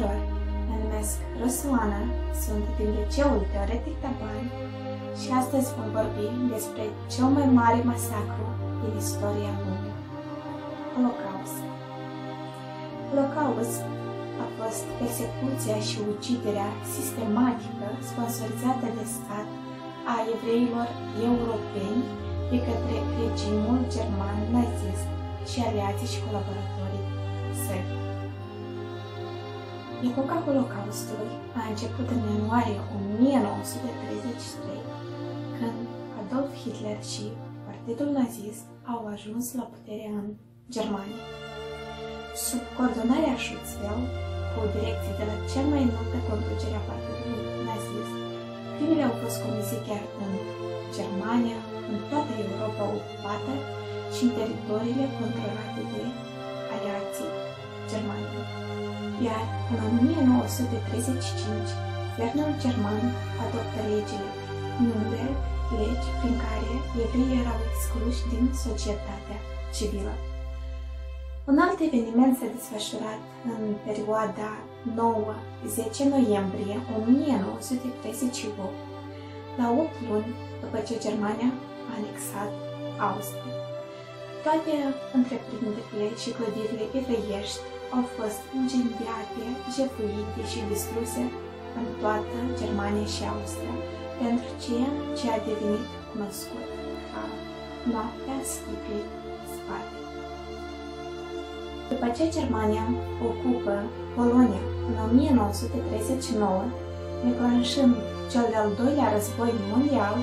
tuturor! Mă numesc Rosoana, sunt din liceul teoretic Tabani și astăzi vom vorbi despre cel mai mare masacru din istoria lumii, Holocaust. Holocaust a fost persecuția și uciderea sistematică sponsorizată de stat a evreilor europeni de către regimul german nazist și aliații și colaboratorii săi. Epoca Holocaustului a început în ianuarie 1933, când Adolf Hitler și Partidul Nazist au ajuns la putere în Germania. Sub coordonarea Schutzwelle, cu direcții de la cea mai înaltă conducere a Partidului Nazist, crimele au fost comise chiar în Germania, în toată Europa ocupată și în teritoriile controlate de Iar în 1935, guvernul german adoptă legile Nürnberg, legi prin care evreii erau excluși din societatea civilă. Un alt eveniment s-a desfășurat în perioada 9-10 noiembrie 1938, la 8 luni după ce Germania a anexat Austria. Toate întreprinderile și clădirile evreiești au fost incendiate, jefuite și distruse în toată Germania și Austria, pentru ceea ce a devenit cunoscut ca Noaptea Sticlei Spate. După ce Germania ocupă Polonia în 1939, declanșând cel de-al doilea război mondial,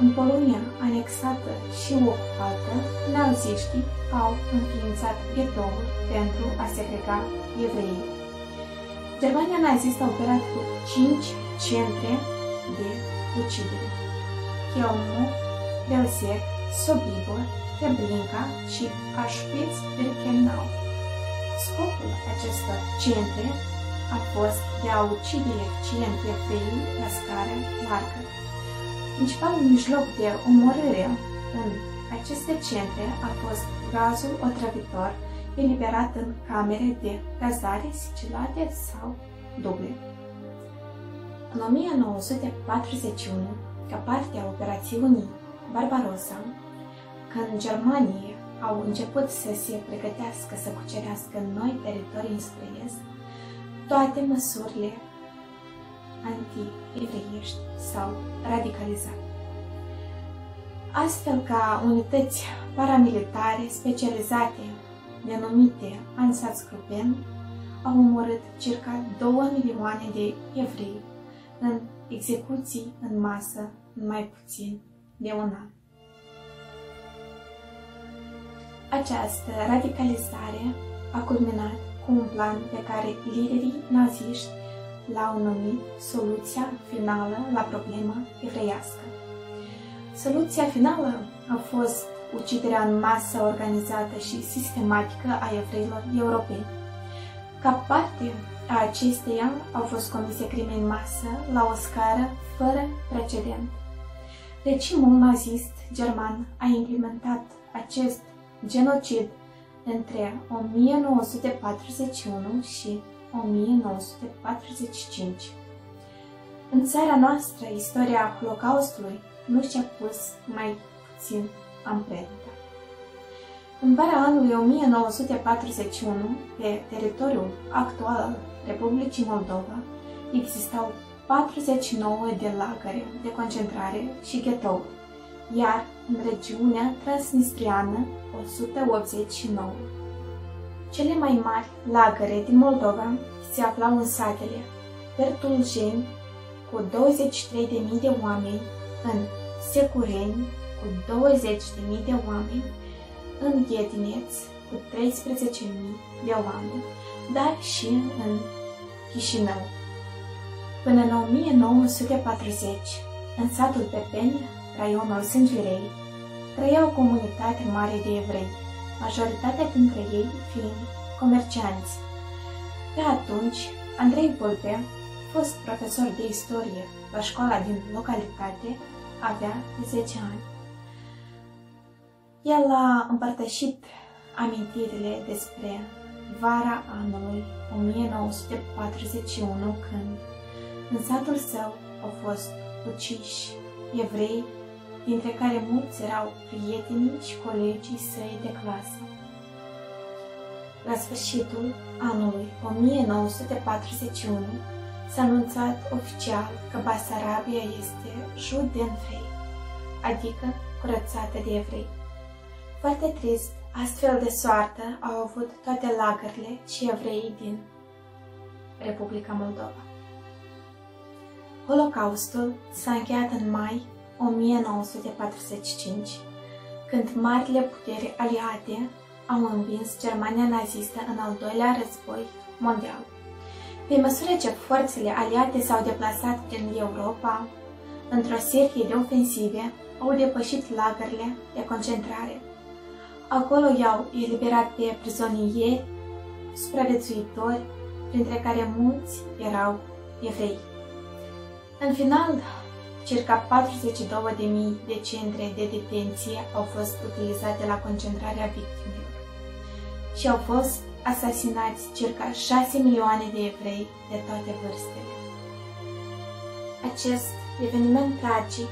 în Polonia anexată și ocupată, naziștii au înființat ghetouri pentru a segrega evreii. Germania nazistă a operat cu cinci centre de ucidere. Chelmu, Belzec, Sobibor, Treblinka și Auschwitz-Birkenau. Scopul acestor centre a fost de a ucide eficient evreii la scară largă. Principalul mijloc de omorâre în aceste centre a fost gazul otrăvitor eliberat în camere de cazare sigilate sau duble. În 1941, ca parte a operațiunii Barbarossa, când Germania au început să se pregătească să cucerească noi teritorii înspre est, toate măsurile anti-evreiești s-au radicalizat. Astfel ca unități paramilitare specializate, denumite Ansatzgruppen, au omorât circa 2 milioane de evrei în execuții în masă în mai puțin de un an. Această radicalizare a culminat cu un plan pe care liderii naziști l-au numit soluția finală la problema evreiască. Soluția finală a fost uciderea în masă organizată și sistematică a evreilor europeni. Ca parte a acesteia au fost comise crime în masă la o scară fără precedent. Regimul nazist german a implementat acest genocid între 1941 și 1945. În țara noastră, istoria Holocaustului nu și-a pus mai puțin amprenta. În vara anului 1941, pe teritoriul actual al Republicii Moldova, existau 49 de lagăre de concentrare și ghetouri, iar în regiunea transnistriană 189. Cele mai mari lagăre din Moldova se aflau în satele Pertulgeni cu 23.000 de oameni, în Secureni cu 20.000 de oameni, în Ghetineț cu 13.000 de oameni, dar și în Chișinău. Până în 1940, în satul Pepeni, raionul Sângerei, trăia o comunitate mare de evrei, majoritatea dintre ei fiind comercianți. Pe atunci, Andrei Volpe, fost profesor de istorie la școala din localitate, avea 10 ani. El a împărtășit amintirile despre vara anului 1941, când în satul său au fost uciși evrei, dintre care mulți erau prietenii și colegii săi de clasă. La sfârșitul anului 1941 s-a anunțat oficial că Basarabia este Judenfrei, adică curățată de evrei. Foarte trist, astfel de soartă au avut toate lagările și evreii din Republica Moldova. Holocaustul s-a încheiat în mai 1945, când marile puteri aliate au învins Germania nazistă în al doilea război mondial. Pe măsură ce forțele aliate s-au deplasat prin Europa, într-o serie de ofensive, au depășit lagările de concentrare. Acolo i-au eliberat pe prizonieri, supraviețuitori, printre care mulți erau evrei. În final, circa 42.000 de centre de detenție au fost utilizate la concentrarea victimelor și au fost asasinați circa 6 milioane de evrei de toate vârstele. Acest eveniment tragic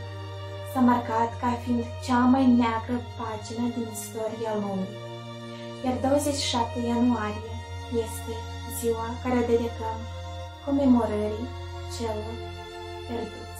s-a marcat ca fiind cea mai neagră pagină din istoria lumii, iar 27 ianuarie este ziua care dedicăm comemorării celor pierdut.